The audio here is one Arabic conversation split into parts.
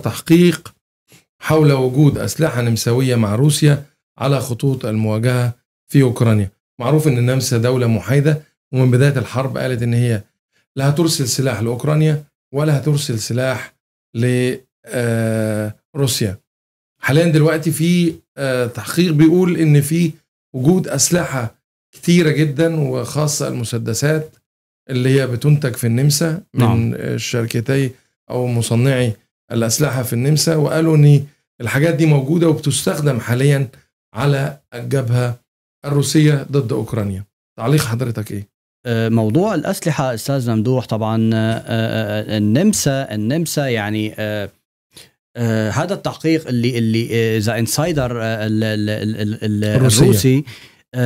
تحقيق حول وجود أسلحة نمساوية مع روسيا على خطوط المواجهة في أوكرانيا معروف أن النمسا دولة محايدة ومن بداية الحرب قالت أن هي لا هترسل سلاح لأوكرانيا ولا هترسل سلاح لروسيا حاليا دلوقتي في آه، تحقيق بيقول إن في وجود أسلحة كتيرة جدا وخاصة المسدسات اللي هي بتنتج في النمسا من نعم. الشركتي أو مصنعي الأسلحة في النمسا وقالوا إن الحاجات دي موجودة وبتستخدم حاليا على الجبهه الروسية ضد أوكرانيا تعليق حضرتك إيه آه، موضوع الأسلحة أستاذ ممدوح طبعا آه، آه، النمسا النمسا يعني آه، هذا التحقيق اللي اللي The Insider الروسية. الروسي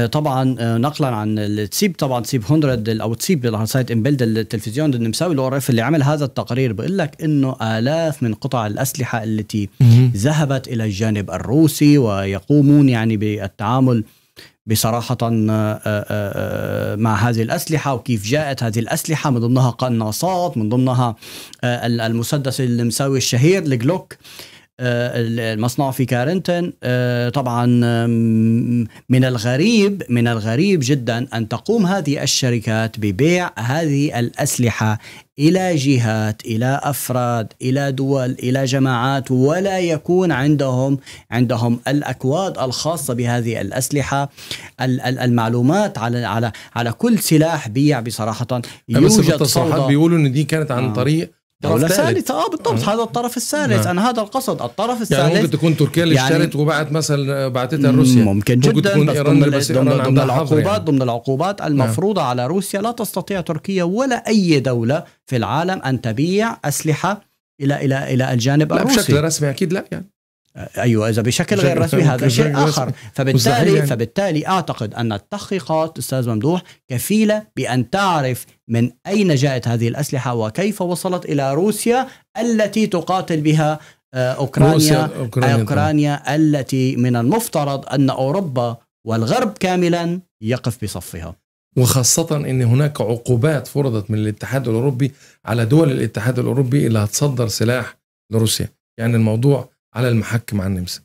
طبعا آه، نقلا عن ال ZIB طبعا ZIB 100 أو ZIB Zeit im Bild التلفزيون النمساوي الرئيس اللي عمل هذا التقرير. بيقول لك إنه آلاف من قطع الأسلحة التي ذهبت إلى الجانب الروسي ويقومون يعني بالتعامل بصراحة آه، آه، آه، مع هذه الأسلحة وكيف جاءت هذه الأسلحة من ضمنها قناصات من ضمنها آه، المسدس المساوي الشهير الجلوك. آه، المصنوع في كارنتن آه، طبعا من الغريب من الغريب جدا أن تقوم هذه الشركات ببيع هذه الأسلحة إلى جهات إلى أفراد إلى دول إلى جماعات ولا يكون عندهم عندهم الأكواد الخاصة بهذه الأسلحة. ال- ال- المعلومات على على على كل سلاح بيع بصراحة بس يوجد التصريحات فوضى بيقولوا إن دي كانت عن آه. طريق طرف دولة ثالث. ثالثة آه بالضبط. هذا الطرف الثالث. نعم. أنا هذا القصد الطرف الثالث. يعني ممكن تكون تركيا اللي يعني- اشترت وبعت مثلا بعتتها لروسيا. ممكن ممكن جدا تكون بس إيران ضمن, بس ضمن, ضمن العقوبات يعني. ضمن العقوبات المفروضة على روسيا. لا تستطيع تركيا ولا أي دولة في العالم أن تبيع أسلحة إلى إلى إلى الجانب لا الروسي. بشكل رسمي أكيد لا يعني. أيوه إذا بشكل غير رسمي هذا شيء آخر. فبالتالي يعني. فبالتالي أعتقد أن التحقيقات أستاذ ممدوح كفيلة بأن تعرف من أين جاءت هذه الأسلحة وكيف وصلت إلى روسيا التي تقاتل بها آه، أوكرانيا روسيا أوكرانيا طبعاً. أوكرانيا التي من المفترض أن أوروبا والغرب كاملا يقف بصفها وخاصة إن هناك عقوبات فرضت من الاتحاد الأوروبي على دول الاتحاد الأوروبي اللي هتصدر سلاح لروسيا يعني الموضوع على المحك مع النمسا.